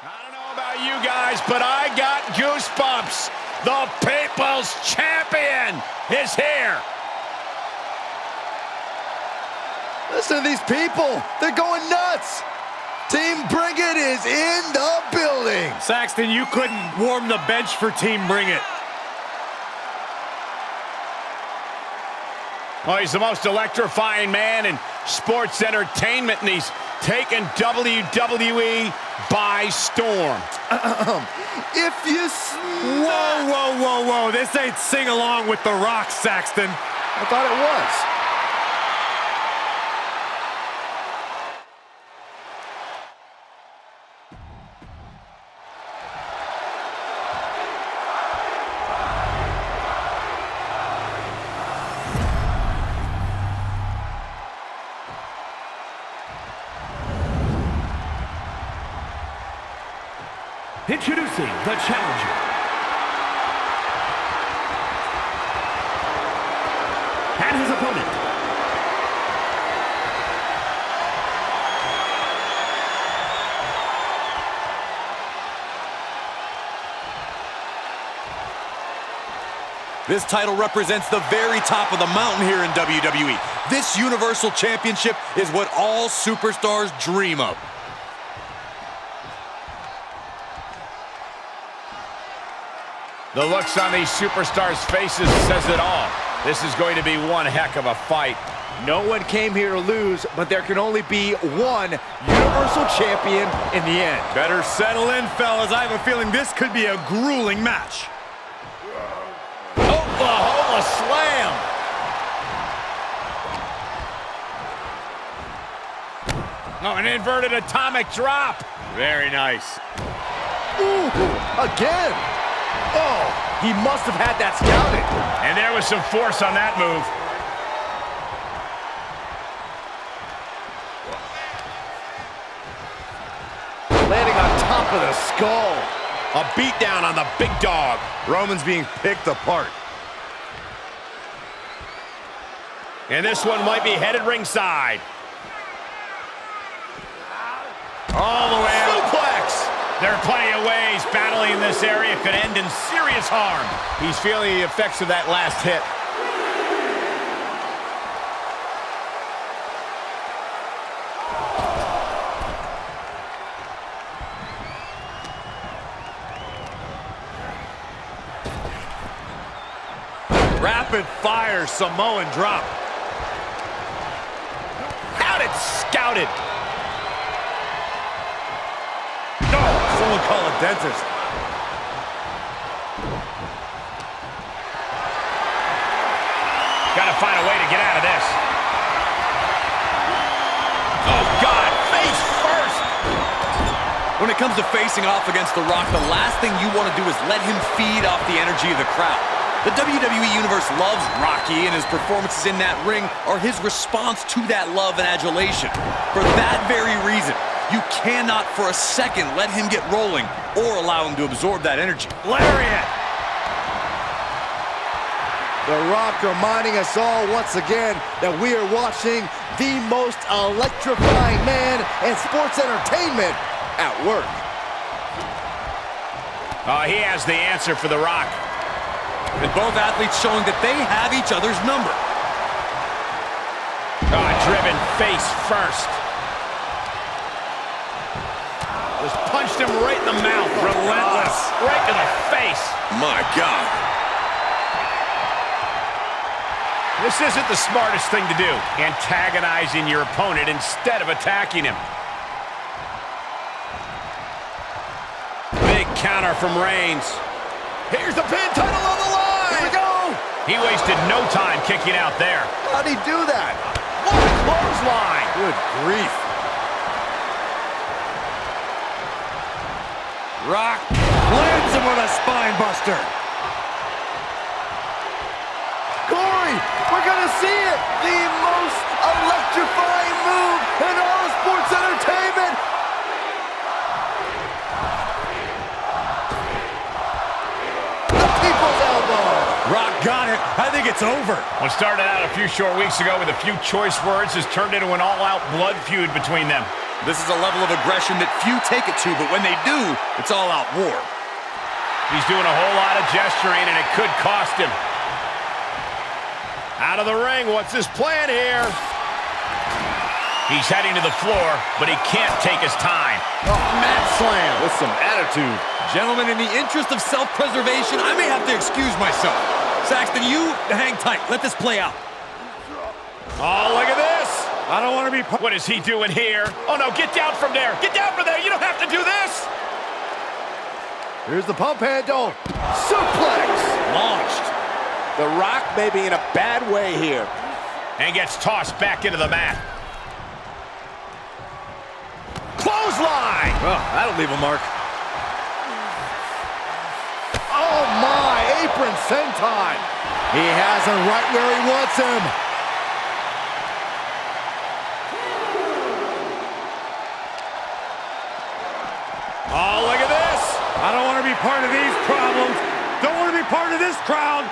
I don't know about you guys, but I got goosebumps. The People's Champion is here. Listen to these people. They're going nuts. Team Bring It is in the building. Saxton, you couldn't warm the bench for Team Bring It. Oh, he's the most electrifying man in sports entertainment, and he's taken WWE by storm. if you Whoa, whoa, whoa, whoa. This ain't sing along with The Rock, Saxton. I thought it was. Introducing the challenger. And his opponent. This title represents the very top of the mountain here in WWE. This Universal Championship is what all superstars dream of. The looks on these superstars' faces says it all. This is going to be one heck of a fight. No one came here to lose, but there can only be one Universal Champion in the end. Better settle in, fellas. I have a feeling this could be a grueling match. Oklahoma slam. Oh, an inverted atomic drop. Very nice. Ooh, again. Oh, he must have had that scouted. And there was some force on that move. Landing on top of the skull. A beatdown on the big dog. Roman's being picked apart. And this one might be headed ringside. All the way out. Suplex! There are plenty of ways battling in this area could end in serious harm. He's feeling the effects of that last hit. Rapid fire Samoan drop. Out it scouted. Someone call a dentist. Got to find a way to get out of this. Oh, God, face first. When it comes to facing off against The Rock, the last thing you want to do is let him feed off the energy of the crowd. The WWE Universe loves Rocky, and his performances in that ring are his response to that love and adulation. For that very reason, you cannot for a second let him get rolling or allow him to absorb that energy. Lariat! The Rock reminding us all once again that we are watching the most electrifying man in sports entertainment at work. Oh, he has the answer for The Rock. And both athletes showing that they have each other's number. Oh, driven face first. Him right in the mouth. Relentless. Ah. Right to the face. My God. This isn't the smartest thing to do, antagonizing your opponent instead of attacking him. Big counter from Reigns. Here's the pin title on the line. Here we go. He wasted no time kicking out there. How'd he do that? What a clothesline. Good grief. Rock lands him with a spine buster. Corey, we're going to see it. The most electrifying move in all of sports entertainment. The people's elbow. Rock got it. I think it's over. What started out a few short weeks ago with a few choice words has turned into an all-out blood feud between them. This is a level of aggression that few take it to, but when they do, it's all out war. He's doing a whole lot of gesturing, and it could cost him. Out of the ring, what's his plan here? He's heading to the floor, but he can't take his time. Oh, mat slam with some attitude. Gentlemen, in the interest of self-preservation, I may have to excuse myself. Saxton, you hang tight. Let this play out. Oh, look at this. I don't want to be... What is he doing here? Oh, no, get down from there. Get down from there. You don't have to do this. Here's the pump handle. Suplex. Launched. The Rock may be in a bad way here. And gets tossed back into the mat. Clothesline. Oh, that'll leave a mark. Oh my, apron senton. He has him right where he wants him. Oh, look at this. I don't want to be part of these problems. Don't want to be part of this crowd.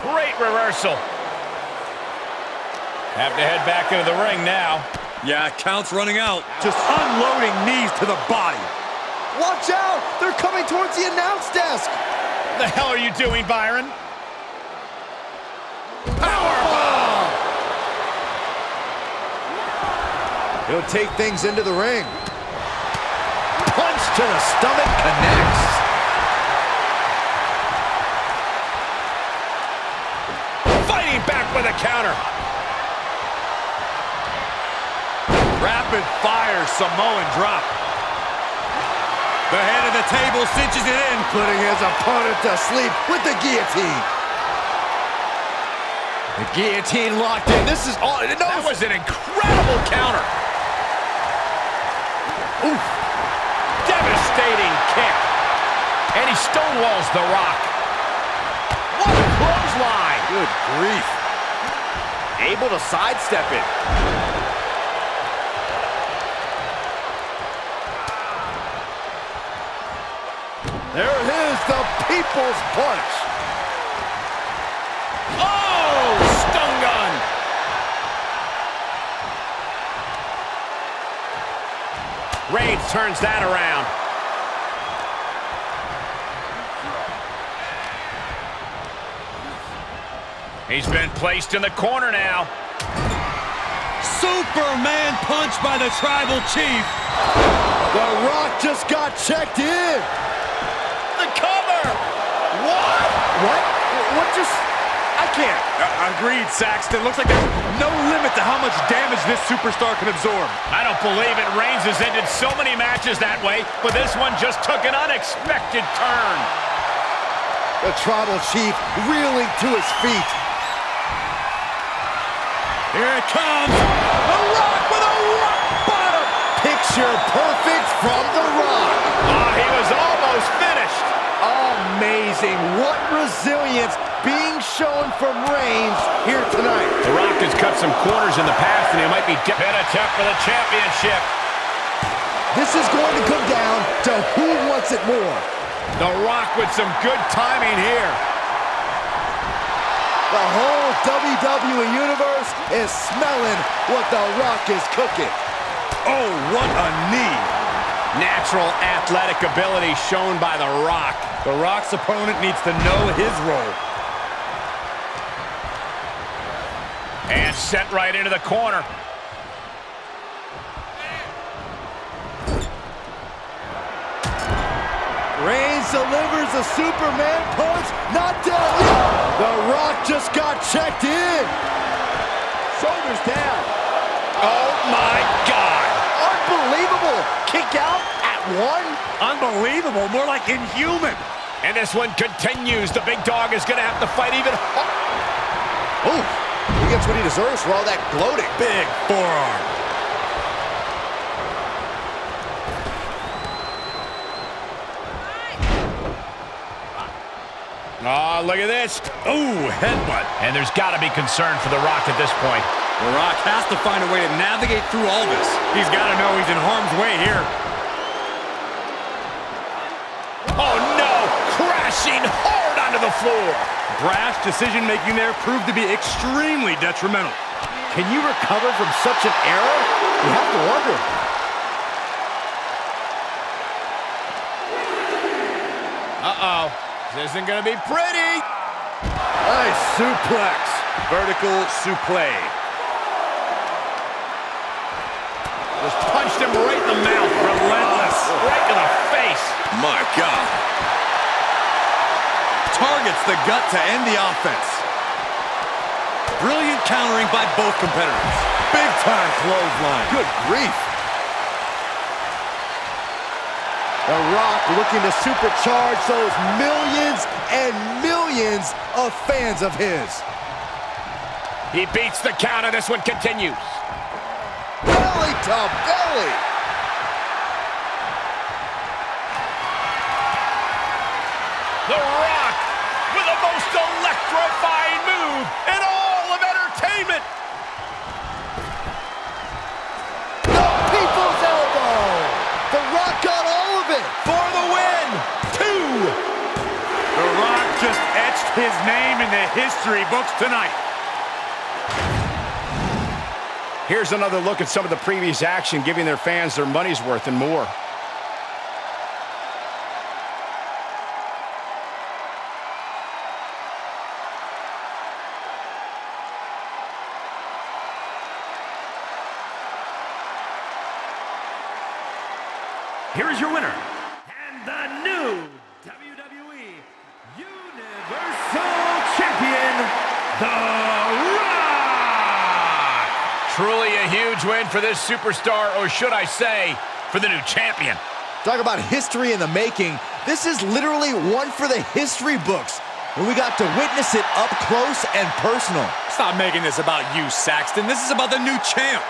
Great reversal. Have to head back into the ring now. Yeah, count's running out. Just unloading knees to the body. Watch out! They're coming towards the announce desk. What The hell are you doing, Byron? Powerbomb! He'll take things into the ring. Punch to the stomach connects. Fighting back with a counter. Rapid fire Samoan drop. The head of the table cinches it in. Putting his opponent to sleep with the guillotine. The guillotine locked in. This is all. No, That was an incredible counter. Oof. Devastating kick. And he stonewalls The Rock. What a clothesline. Good grief. Able to sidestep it. There it is, the People's Punch. Oh, stun gun. Reigns turns that around. He's been placed in the corner now. Superman punch by the Tribal Chief. The Rock just got checked in. What? What? What just... I can't. Uh, agreed, Saxton. Looks like there's no limit to how much damage this superstar can absorb. I don't believe it. Reigns has ended so many matches that way, but this one just took an unexpected turn. The Tribal Chief reeling to his feet. Here it comes. The Rock with a rock bottom. Picture perfect from The Rock. Oh, he was almost finished. Amazing. What resilience being shown from Reigns here tonight. The Rock has cut some corners in the past, and he might be pin attempt for the championship. This is going to come down to who wants it more. The Rock with some good timing here. The whole WWE Universe is smelling what The Rock is cooking. Oh, what a knee. Natural athletic ability shown by The Rock. The Rock's opponent needs to know his role. And sent right into the corner. Reigns delivers a Superman punch, not down yet. The Rock just got checked in. Shoulders down. Oh, my God. Kick out at one. Unbelievable, more like inhuman. And this one continues. The big dog is going to have to fight even harder. Ooh, he gets what he deserves for all that gloating. Big forearm. Oh, look at this. Ooh, headbutt. And there's got to be concern for The Rock at this point. The Rock has to find a way to navigate through all this. He's got to know he's in harm's way here. Oh, no. Crashing hard onto the floor. Brash decision-making there proved to be extremely detrimental. Can you recover from such an error? You have to wonder. Uh-oh. This isn't going to be pretty. Nice suplex. Vertical suplex. Just punched him right in the mouth. Relentless. Right in the face. My God. Targets the gut to end the offense. Brilliant countering by both competitors. Big time clothesline. Good grief. The Rock looking to supercharge those millions and millions of fans of his. He beats the count, and this one continues. Belly to belly. The Rock with the most electrifying move in all of entertainment. The people's elbow. The Rock got all of it. For the win. Two. The Rock just etched his name in the history books tonight. Here's another look at some of the previous action, giving their fans their money's worth and more. Here is your winner, and the new WWE Universal Champion, The win for this superstar, or should I say, for the new champion. Talk about history in the making. This is literally one for the history books. And we got to witness it up close and personal. Stop making this about you, Saxton. This is about the new champ.